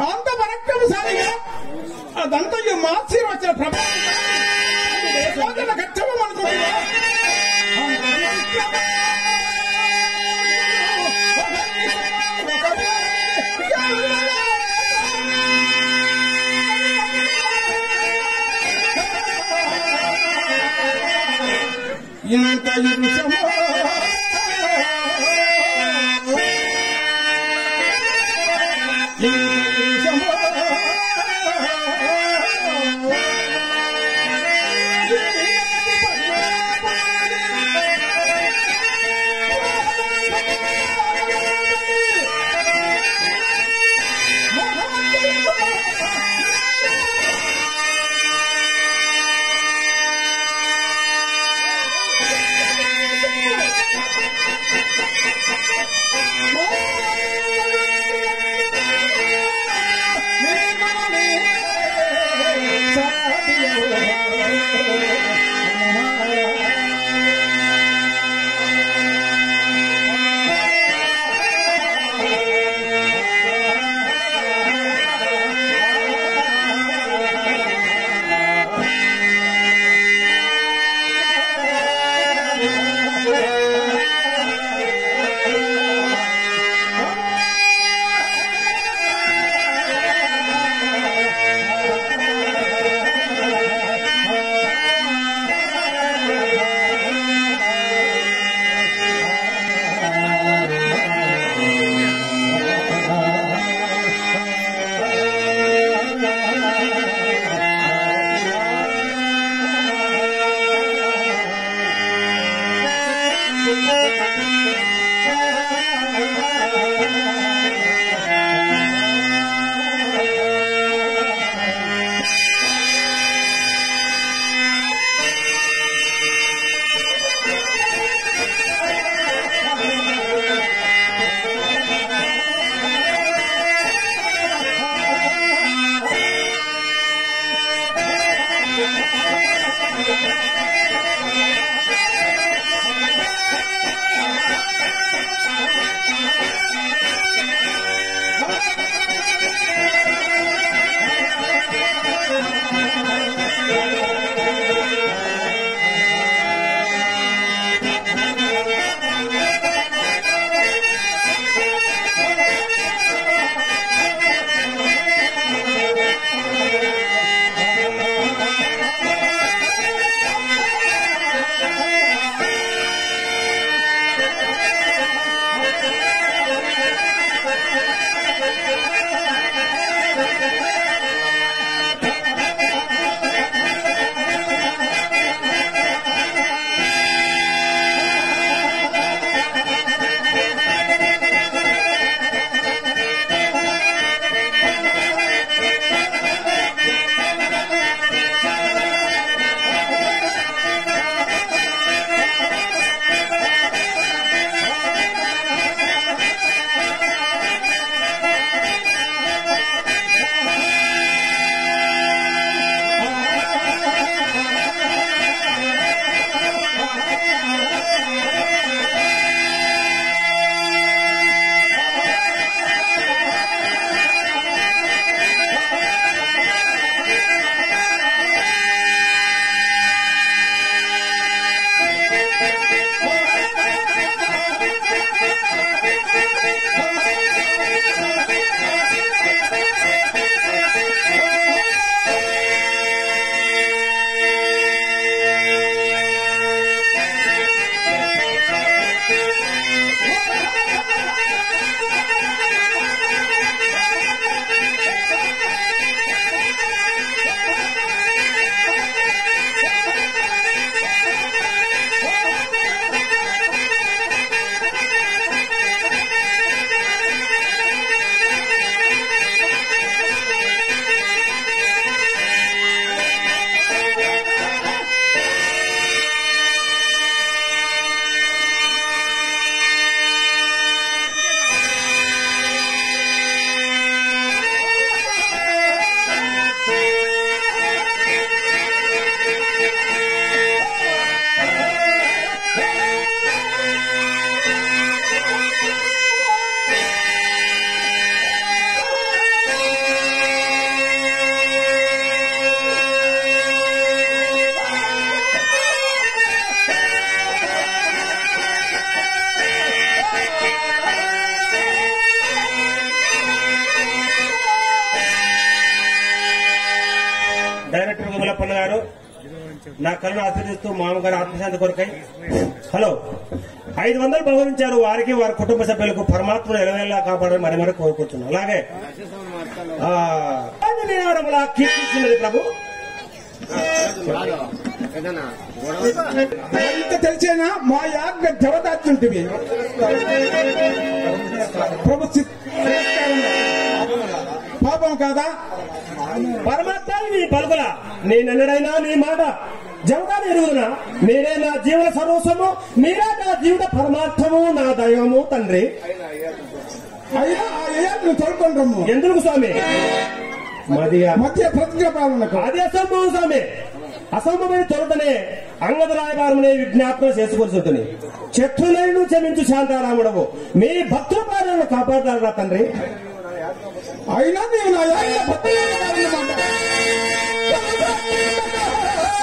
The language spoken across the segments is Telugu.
అంత పరక్రమశాలిగా అదంతా మార్చి వచ్చిన ప్రభావం కచ్చమం అనుకుంటున్నా ఇంత ఇరుసమో Bom Thank you. నా కళను ఆశీర్దిస్తూ మామగారి ఆత్మశాంతి కొరకై. హలో. ఐదు వందలు బహురించారు వారికి వారి కుటుంబ సభ్యులకు పరమాత్మను ఎలవేలా కాపాడని మరి మరి కోరుకుంటున్నాను అలాగే. కీర్తిస్తున్నది ప్రభు. ఎంత తెలిసేనా మా యాజ్ఞ జవదాచుంటివి ప్రభు పాపం కాదా? పరమాత్మ నీ పలుకుల. నేనెన్నడైనా నీ మాట. జవదాన్ని ఎరుగుదునా? మీరే నా జీవన సర్వస్వము మీరే నా జీవిత పరమార్థము నా దైవము తండ్రి. ఎందుకు స్వామి? మధ్య ప్రతిజ్ఞ పాలనకు అదే అసంభవం స్వామి. అసంభవమైన తొలతనే అంగద రాయబారమునే విజ్ఞాపన చేసుకోవాల్సి ఉంటుంది శత్రులైను క్షమించు శాంతారాముడవు. మీ భక్తుల పాలనను కాపాడతారా తండ్రి? అయినా నీవు నా యాజ్ఞ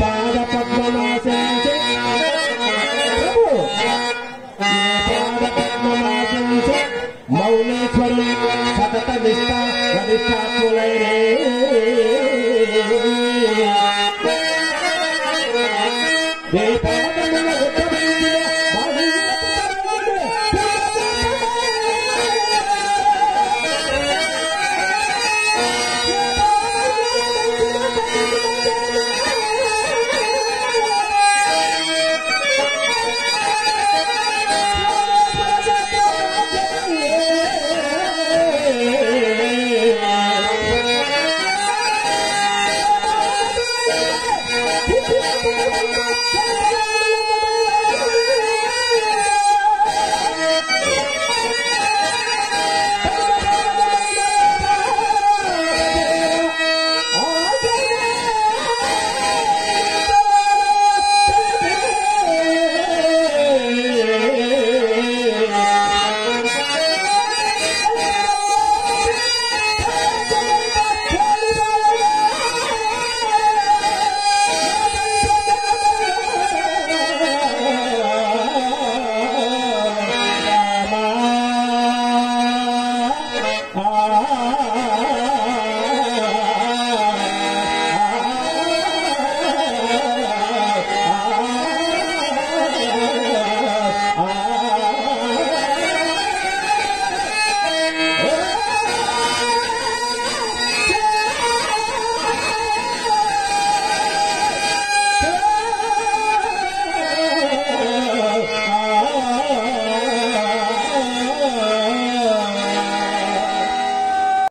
da da